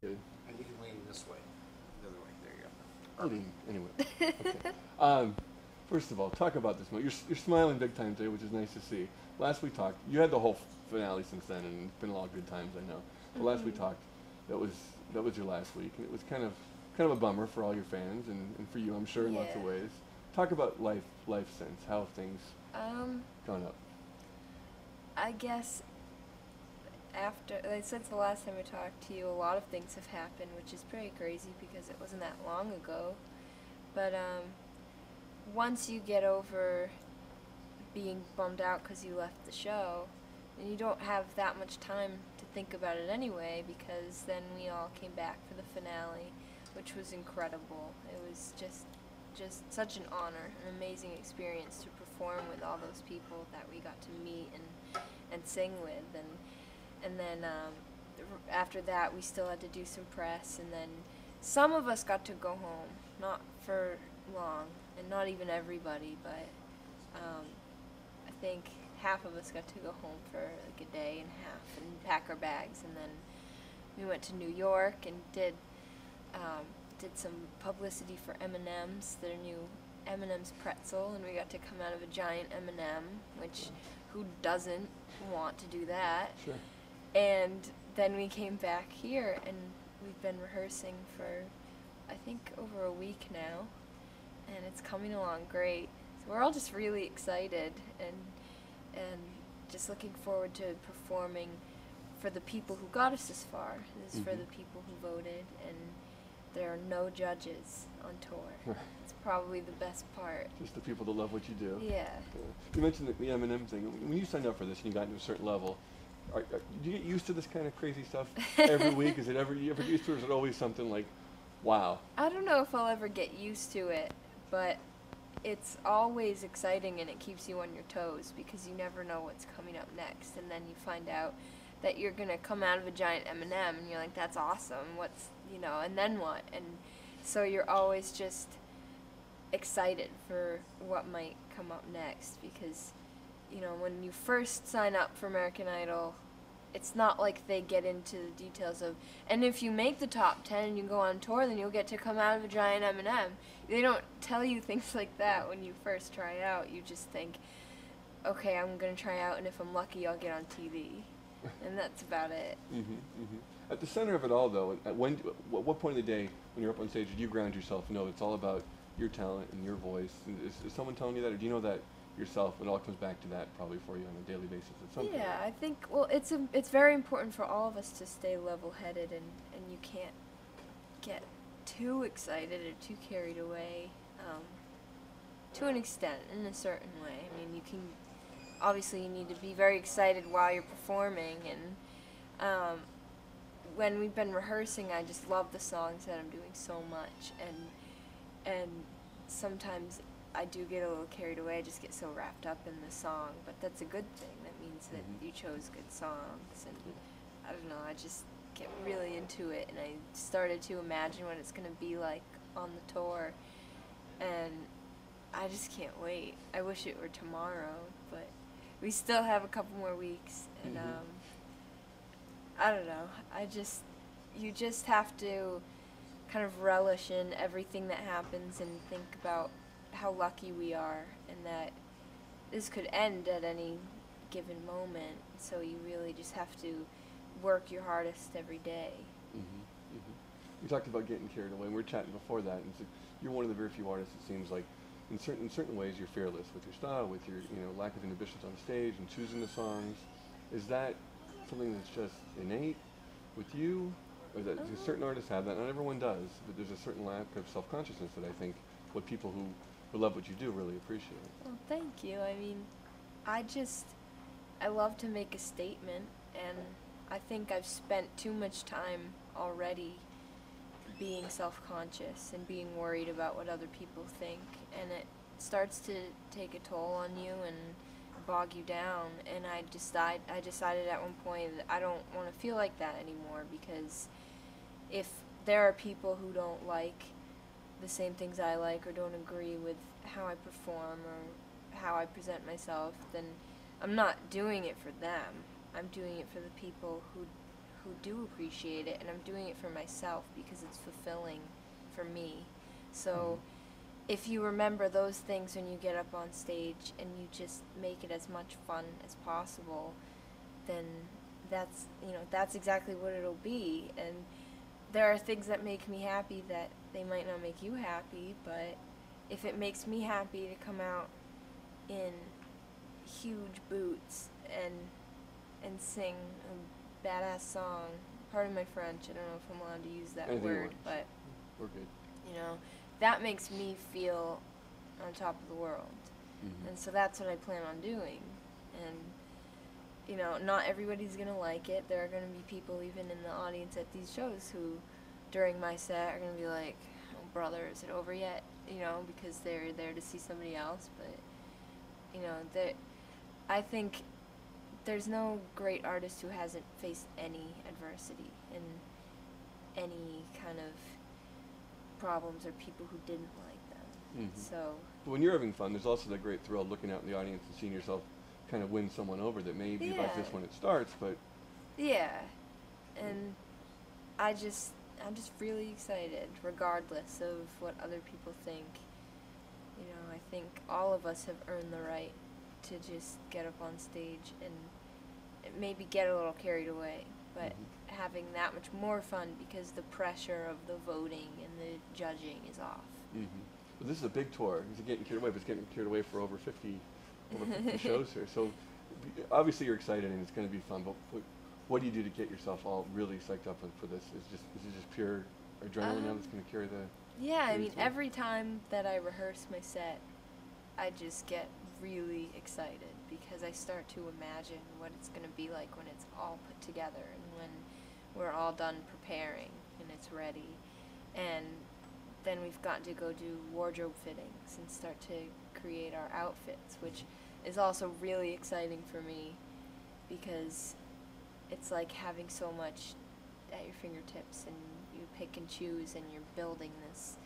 Good. And you can lean this way, the other way. There you go. I'll lean anyway. Okay. Um, first of all, talk about this. moment. You're, you're smiling big time today, which is nice to see. Last we talked, you had the whole finale since then, and it's been a lot of good times, I know. But last we talked, that was that was your last week, and it was kind of kind of a bummer for all your fans and, and for you, I'm sure, in lots of ways. Talk about life life since how have things Um, gone up. I guess after like, since the last time I talked to you, a lot of things have happened, which is pretty crazy because it wasn't that long ago. But um, once you get over being bummed out because you left the show, then you don't have that much time to think about it anyway. Because then we all came back for the finale, which was incredible. It was just just such an honor, an amazing experience to perform with all those people that we got to meet and and sing with, and and then um, after that we still had to do some press, and then some of us got to go home, not for long, and not even everybody, but um, I think half of us got to go home for like a day and a half and pack our bags, and then we went to New York and did um, did some publicity for M&M's, their new M&M's pretzel, and we got to come out of a giant M&M, which who doesn't want to do that? Sure. And then we came back here, and we've been rehearsing for, I think, over a week now, and it's coming along great. So we're all just really excited and and just looking forward to performing for the people who got us this far. This is for Mhm. the people who voted, and there are no judges on tour. It's probably the best part. Just the people that love what you do. Yeah. Yeah. You mentioned the, the M&M thing. When you signed up for this and you got to a certain level, are, do you get used to this kind of crazy stuff every week? Is it ever you ever used to, or is it always something like, wow? I don't know if I'll ever get used to it, but it's always exciting and it keeps you on your toes because you never know what's coming up next, and then you find out that you're gonna come out of a giant M&M, and you're like, "That's awesome! What's you know?" And then what? And so you're always just excited for what might come up next because you know when you first sign up for American Idol it's not like they get into the details of and if you make the top 10 and you go on tour then you'll get to come out of a giant M&M they don't tell you things like that when you first try out you just think okay I'm going to try out and if I'm lucky I'll get on TV and that's about it hmm hmm At the center of it all, though, at when, what, what point of the day when you're up on stage do you ground yourself? No, it's all about your talent and your voice. Is, is someone telling you that, or do you know that yourself? It all comes back to that probably for you on a daily basis at some point. Yeah, I think well, it's a, it's very important for all of us to stay level-headed, and and you can't get too excited or too carried away. Um, to an extent, in a certain way. I mean, you can obviously you need to be very excited while you're performing, and um, when we've been rehearsing, I just love the songs that I'm doing so much, and and sometimes I do get a little carried away. I just get so wrapped up in the song, but that's a good thing. That means that Mhm. you chose good songs, and I don't know. I just get really into it, and I started to imagine what it's gonna be like on the tour, and I just can't wait. I wish it were tomorrow, but we still have a couple more weeks, and Mhm. um, I don't know. I just you just have to kind of relish in everything that happens and think about how lucky we are and that this could end at any given moment. So you really just have to work your hardest every day. hmm hmm You talked about getting carried away. and We were chatting before that, and so you're one of the very few artists. It seems like, in certain in certain ways, you're fearless with your style, with your you know lack of inhibitions on stage and choosing the songs. Is that something that's just innate with you, or that Uh, certain artists have that? Not everyone does, but there's a certain lack of self-consciousness that I think what people who, who love what you do really appreciate. it. Well, thank you. I mean, I just I love to make a statement and I think I've spent too much time already being self-conscious and being worried about what other people think and it starts to take a toll on you and bog you down and I decide I decided at one point that I don't want to feel like that anymore because if there are people who don't like the same things I like or don't agree with how I perform or how I present myself, then I'm not doing it for them. I'm doing it for the people who who do appreciate it, and I'm doing it for myself because it's fulfilling for me. So, mm-hmm. if you remember those things when you get up on stage and you just make it as much fun as possible, then that's you know that's exactly what it'll be. And there are things that make me happy that they might not make you happy, but if it makes me happy to come out in huge boots and and sing a badass song. Pardon my French. I don't know if I'm allowed to use that Anything word, but We're good. you know, that makes me feel on top of the world. Mhm. And so that's what I plan on doing. And you know, not everybody's going to like it. There are going to be people even in the audience at these shows who during my set are going to be like, "Oh brother, is it over yet?" you know, because they're there to see somebody else, but you know, that I think there's no great artist who hasn't faced any adversity and any kind of problems or people who didn't like them. Mhm. So, when you're having fun, there's also that great thrill of looking out in the audience and seeing yourself kind of win someone over that may be like this when it starts, but yeah. And I just I'm just really excited regardless of what other people think. You know, I think all of us have earned the right to just get up on stage and maybe get a little carried away, but Mhm. having that much more fun because the pressure of the voting and the judging is off. hmm But this is a big tour. It's getting carried away, but it's getting carried away for over 50, 50 shows here. So obviously you're excited and it's going to be fun. But what, what do you do to get yourself all really psyched up for this? Is just is it just pure adrenaline now Um, that's going to carry the? Yeah, I mean, every time that I rehearse my set, I just get really excited because I start to imagine what it's going to be like when it's all put together and when we're all done preparing and it's ready. And then we've got to go do wardrobe fittings and start to create our outfits, which is also really exciting for me because it's like having so much at your fingertips and you pick and choose and you're building this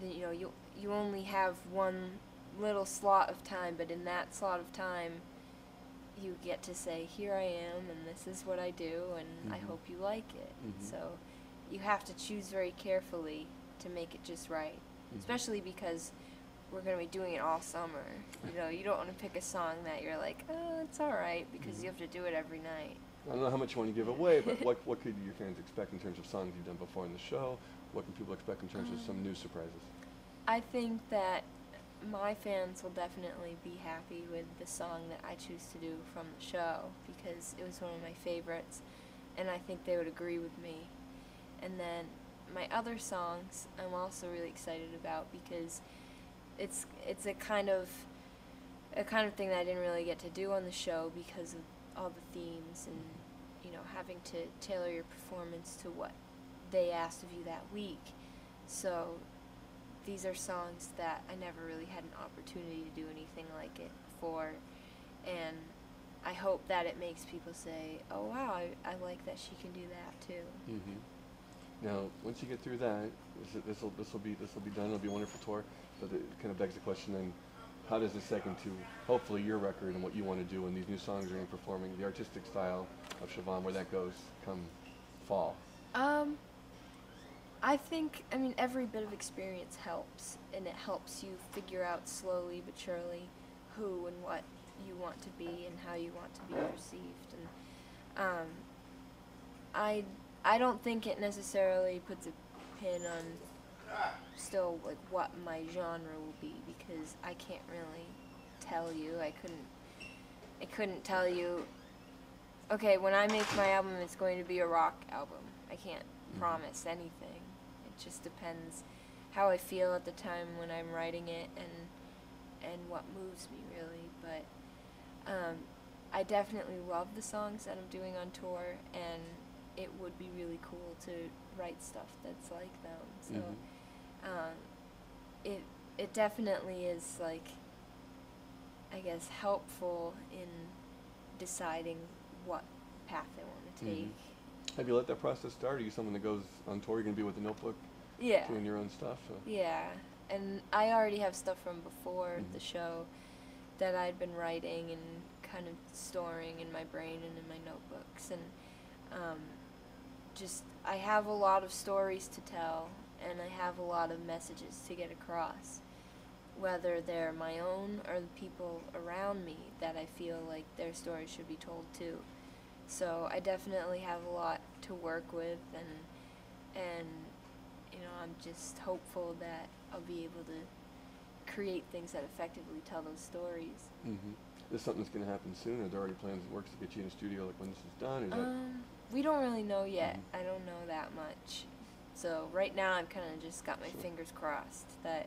then, you know you you only have one little slot of time but in that slot of time you get to say here I am and this is what I do and I Mhm. hope you like it Mhm. so you have to choose very carefully to make it just right Mhm. especially because we're going to be doing it all summer you know you don't want to pick a song that you're like oh it's all right because Mhm. you have to do it every night I don't know how much you want to give away, but what what could your fans expect in terms of songs you've done before in the show? What can people expect in terms of some Um, new surprises? I think that my fans will definitely be happy with the song that I choose to do from the show because it was one of my favorites and I think they would agree with me. And then my other songs I'm also really excited about because it's it's a kind of a kind of thing that I didn't really get to do on the show because of all the themes and you know having to tailor your performance to what they asked of you that week. So these are songs that I never really had an opportunity to do anything like it before and I hope that it makes people say, "Oh wow, I, I like that she can do that too." hmm Now, once you get through that, this will this will be this will be done. It'll be a wonderful tour. But it kind of begs the question then, how does this second to hopefully your record and what you want to do and these new songs you're performing, the artistic style of Siobhan, where that goes come fall? Um, I think, I mean, every bit of experience helps, and it helps you figure out slowly but surely who and what you want to be and how you want to be perceived. And um, I, I don't think it necessarily puts a pin on still like what my genre will be because I can't really tell you. I couldn't, I couldn't tell you okay, when I make my album, it's going to be a rock album. I can't Mhm. promise anything. It just depends how I feel at the time when I'm writing it and and what moves me really. But um, I definitely love the songs that I'm doing on tour, and it would be really cool to write stuff that's like them. So Mhm. Um, it it definitely is like I guess helpful in deciding what path I want to Mhm. take. Have you let that process start? Are you someone that goes on tour? You're going to be with the Notebook, Yeah. doing your own stuff. Uh, Yeah, and I already have stuff from before Mhm. the show that I'd been writing and kind of storing in my brain and in my notebooks, and um, just I have a lot of stories to tell and I have a lot of messages to get across. Whether they're my own or the people around me that I feel like their stories should be told too. So I definitely have a lot to work with and and you know, I'm just hopeful that I'll be able to create things that effectively tell those stories. Mm-hmm. Is something that's going to happen soon? Are there already plans and works to get you in a studio like when this is done? Is that Um, we don't really know yet. Mhm. I don't know that much. So right now, I've kind of just got my fingers crossed that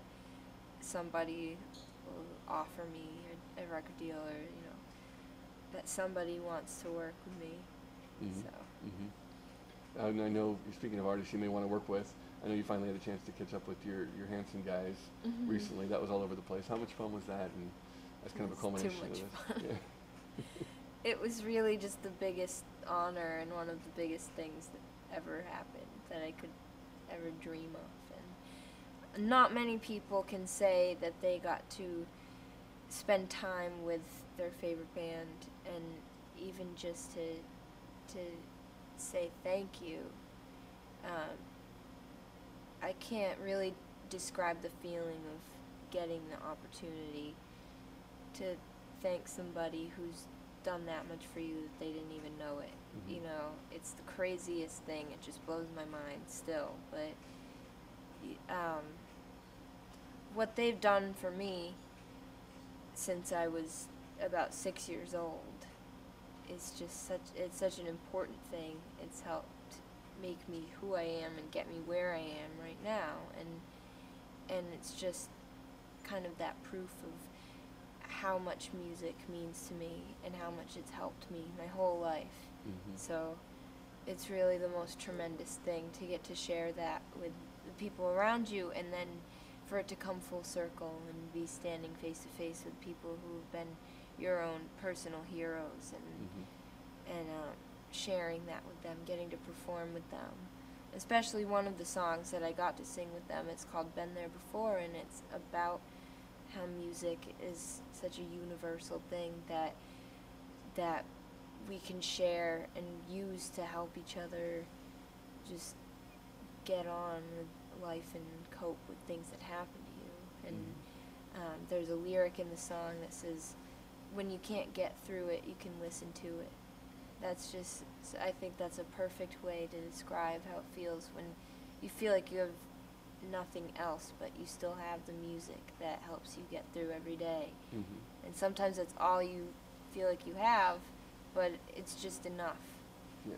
somebody will offer me a, a record deal, or you know, that somebody wants to work with me. Mhm. So Mm-hmm. And I know, speaking of artists you may want to work with, I know you finally had a chance to catch up with your, your Hanson guys Mhm. recently. That was all over the place. How much fun was that? And that's kind of a culmination much of this. it was really just the biggest honor and one of the biggest things that ever happened that I could ever dream of. And not many people can say that they got to spend time with their favorite band and even just to to say thank you. Um, I can't really describe the feeling of getting the opportunity to thank somebody who's done that much for you that they didn't even know it. Mhm. You know, it's the craziest thing. It just blows my mind still. But um, what they've done for me since I was about six years old is just such it's such an important thing. It's helped make me who I am and get me where I am right now and and it's just kind of that proof of how much music means to me and how much it's helped me my whole life. Mhm. So it's really the most tremendous thing to get to share that with the people around you and then for it to come full circle and be standing face to face with people who've been your own personal heroes and Mhm. and uh, sharing that with them, getting to perform with them. Especially one of the songs that I got to sing with them. It's called "Been There Before," and it's about how music is such a universal thing that that we can share and use to help each other just get on with life and cope with things that happen to you. And um, there's a lyric in the song that says, "When you can't get through it, you can listen to it." That's just I think that's a perfect way to describe how it feels when you feel like you have nothing else, but you still have the music that helps you get through every day. Mhm. And sometimes that's all you feel like you have, but it's just enough. Yeah.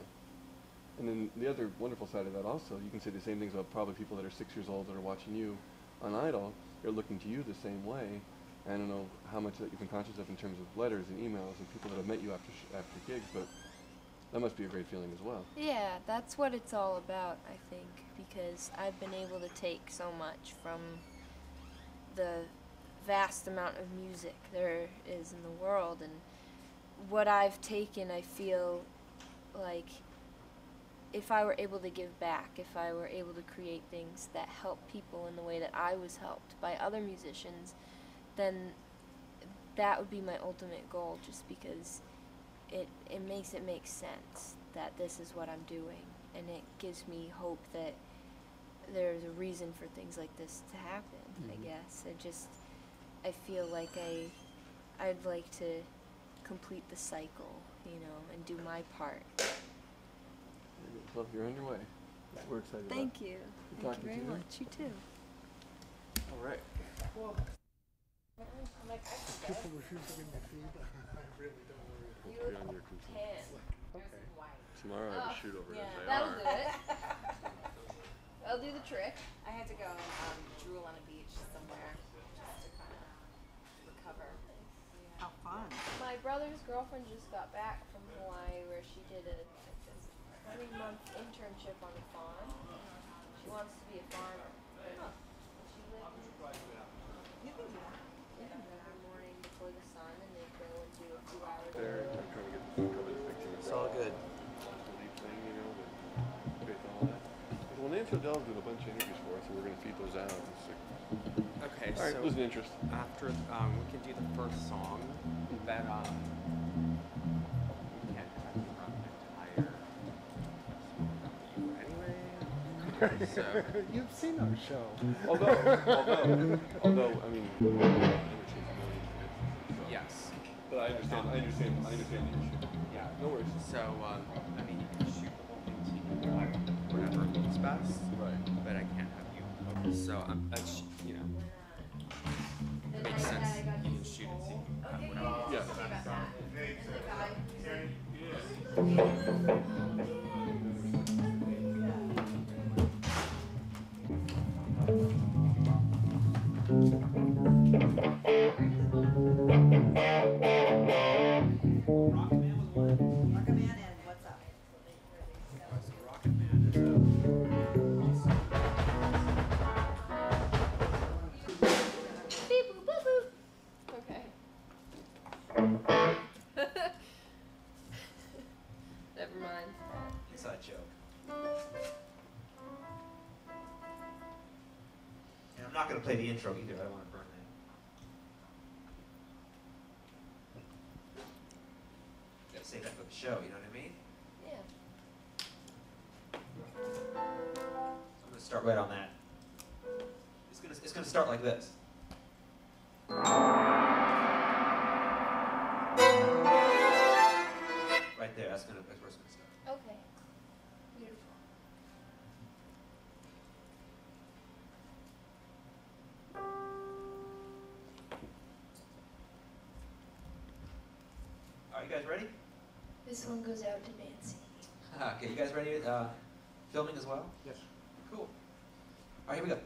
And then the other wonderful side of that also, you can say the same things about probably people that are six years old that are watching you on Idol. They're looking to you the same way. I don't know how much that you've been conscious of in terms of letters and emails and people that have met you after sh- after gigs, but that must be a great feeling as well. Yeah, that's what it's all about, I think, because I've been able to take so much from the vast amount of music there is in the world and what I've taken, I feel like if I were able to give back, if I were able to create things that help people in the way that I was helped by other musicians, then that would be my ultimate goal just because it it makes it make sense that this is what I'm doing and it gives me hope that there's a reason for things like this to happen, Mhm. I guess. I just I feel like I I'd like to complete the cycle, you know, and do my part. Very good. Well, you're underway. We're excited. about Thank you. Good Thank you talking to very you. much. You too. it. All right. People refuse to give me food. I really don't worry. We'll put on your computer. Okay. Tomorrow I have Oh, a shoot over yeah. at That'll JR. do it. That'll do the trick. I had to go um, drool on a beach somewhere just to kind of recover. Yeah. How fun. My brother's girlfriend just got back from Hawaii where she did a three month internship on a farm. She wants to be a farmer. She lived You can do that. every morning before the sun and they go and do a few hours. There, I'm trying to get the cover the. It's all good. The lead thing, you know, the faith and. Well, Nancy O'Dell's doing a bunch of interviews for us, and we're going to feed those out. It's like, Okay, all right, so lose an interest. after um, we can do the first song that um, we can't have you run the entire song without you So You've seen our show. Although, although, although, I mean, it would change millions so- yes. But I understand, I understand, I understand the issue. Yeah. No worries. So um, I mean, you can shoot the whole thing to whatever looks best, Right. but I can't have you. Over. So I'm, that's you know, it makes sense. You can shoot and see uh, whatever. Yeah. Not gonna play the intro either. I don't want to burn that. Gotta save that for the show. You know what I mean? Yeah. I'm gonna start right on that. It's gonna it's gonna start like this. Right there. That's gonna that's where it's gonna start. Okay. You guys ready? This one goes out to Nancy. okay. You guys ready? Uh, filming as well? Yes. Cool. All right. Here we go.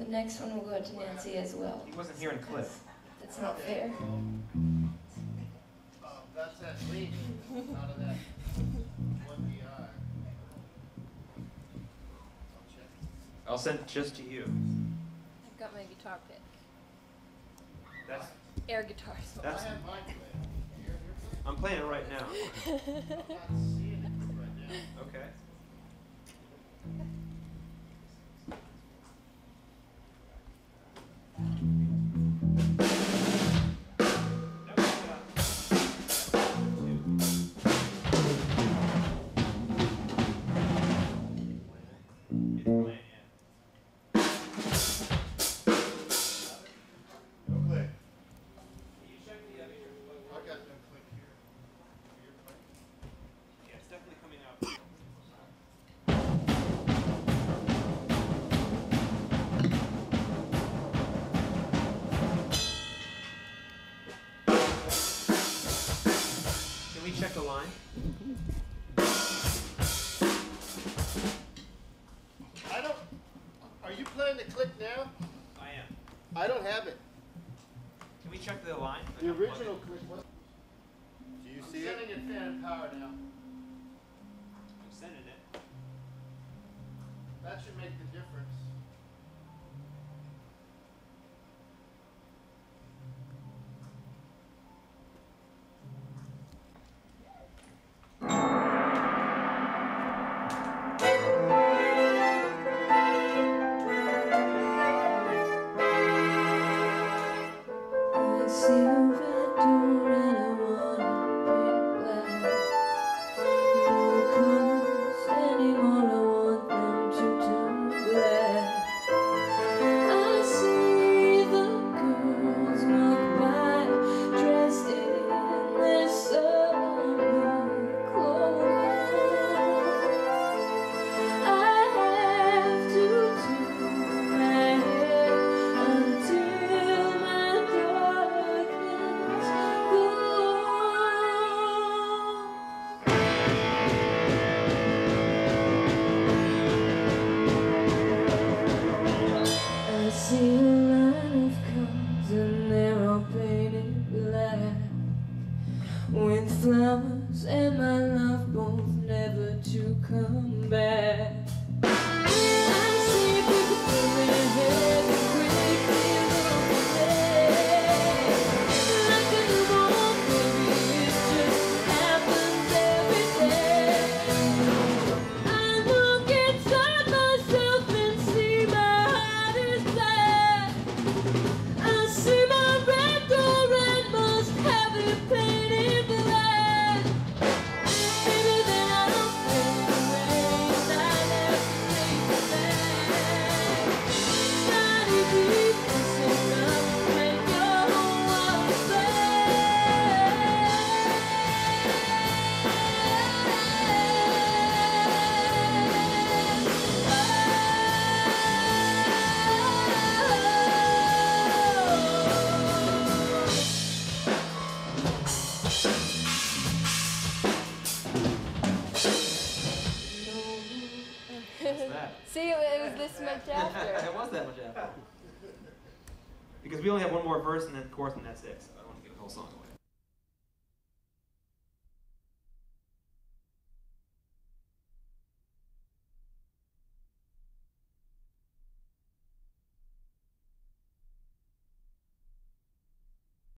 The next one will go to Nancy as well. He wasn't here in Cliff. That's not fair. Um, that's that lead, out of that one DR. I'll send it just to you. I've got my guitar pick. That's Air guitar solo. that's. I have mine played. You're, you're I'm playing it right now. The original click was. Do you see it? I'm sending it fan and power now. I'm sending it. That should make the difference. because we only have one more verse and then chorus, and that's it. So I don't want to get a whole song.